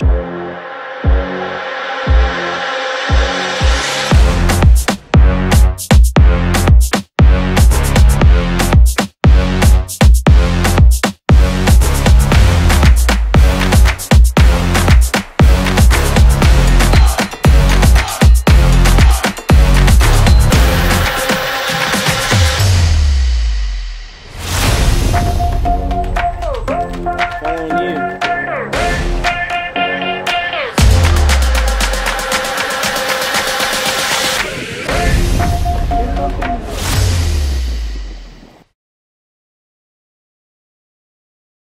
Show.